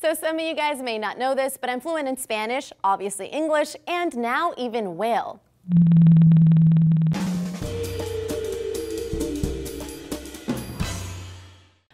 So some of you guys may not know this, but I'm fluent in Spanish, obviously English, and now even whale.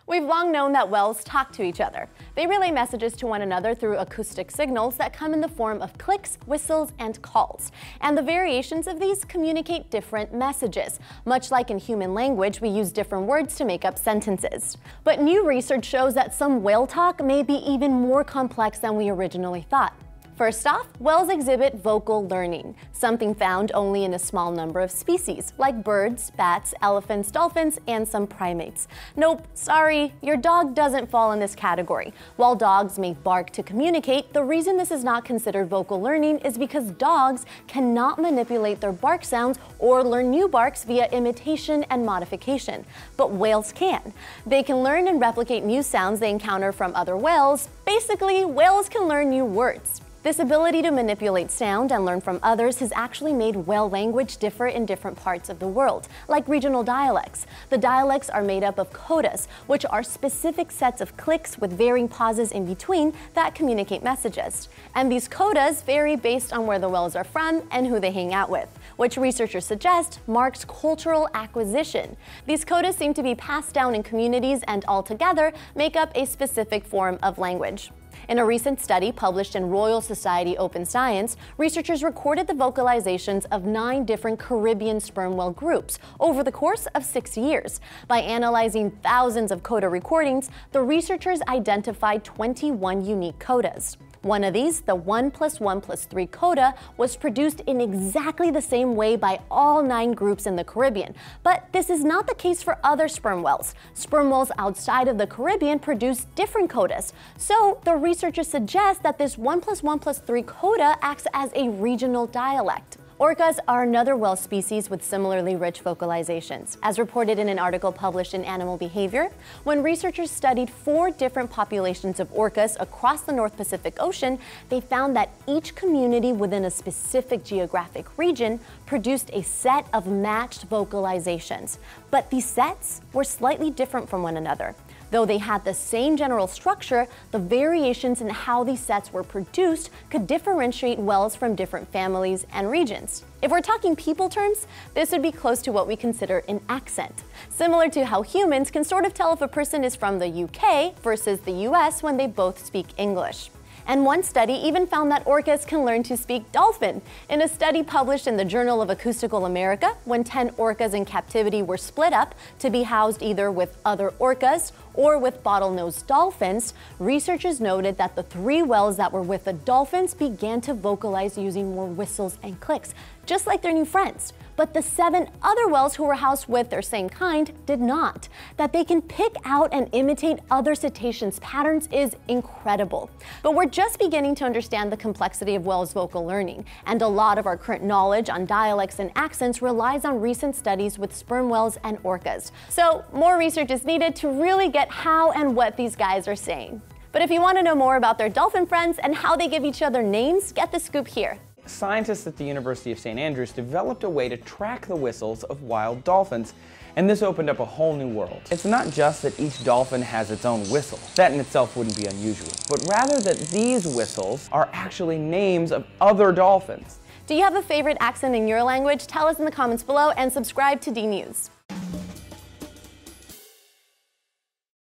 We've long known that whales talk to each other. They relay messages to one another through acoustic signals that come in the form of clicks, whistles, and calls. And the variations of these communicate different messages. Much like in human language, we use different words to make up sentences. But new research shows that some whale talk may be even more complex than we originally thought. First off, whales exhibit vocal learning, something found only in a small number of species, like birds, bats, elephants, dolphins, and some primates. Nope, sorry, your dog doesn't fall in this category. While dogs may bark to communicate, the reason this is not considered vocal learning is because dogs cannot manipulate their bark sounds or learn new barks via imitation and modification. But whales can. They can learn and replicate new sounds they encounter from other whales. Basically, whales can learn new words. This ability to manipulate sound and learn from others has actually made whale language differ in different parts of the world, like regional dialects. The dialects are made up of codas, which are specific sets of clicks with varying pauses in between that communicate messages. And these codas vary based on where the whales are from and who they hang out with, which researchers suggest marks cultural acquisition. These codas seem to be passed down in communities and altogether make up a specific form of language. In a recent study published in Royal Society Open Science, researchers recorded the vocalizations of nine different Caribbean sperm whale groups over the course of six years. By analyzing thousands of coda recordings, the researchers identified 21 unique codas. One of these, the 1 plus 1 plus 3 coda, was produced in exactly the same way by all nine groups in the Caribbean. But this is not the case for other sperm whales. Sperm whales outside of the Caribbean produce different codas. So the researchers suggest that this 1 plus 1 plus 3 coda acts as a regional dialect. Orcas are another whale species with similarly rich vocalizations. As reported in an article published in Animal Behavior, when researchers studied four different populations of orcas across the North Pacific Ocean, they found that each community within a specific geographic region produced a set of matched vocalizations. But these sets were slightly different from one another. Though they had the same general structure, the variations in how these sets were produced could differentiate whales from different families and regions. If we're talking people terms, this would be close to what we consider an accent, similar to how humans can sort of tell if a person is from the UK versus the US when they both speak English. And one study even found that orcas can learn to speak dolphin. In a study published in the Journal of Acoustical America, when 10 orcas in captivity were split up to be housed either with other orcas or with bottlenose dolphins, researchers noted that the three whales that were with the dolphins began to vocalize using more whistles and clicks, just like their new friends. But the seven other whales who were housed with their same kind did not. That they can pick out and imitate other cetaceans' patterns is incredible. But we're just beginning to understand the complexity of whales' vocal learning, and a lot of our current knowledge on dialects and accents relies on recent studies with sperm whales and orcas. So more research is needed to really get how and what these guys are saying. But if you want to know more about their dolphin friends and how they give each other names, get the scoop here. Scientists at the University of St. Andrews developed a way to track the whistles of wild dolphins, and this opened up a whole new world. It's not just that each dolphin has its own whistle. That in itself wouldn't be unusual. But rather that these whistles are actually names of other dolphins. Do you have a favorite accent in your language? Tell us in the comments below and subscribe to D News.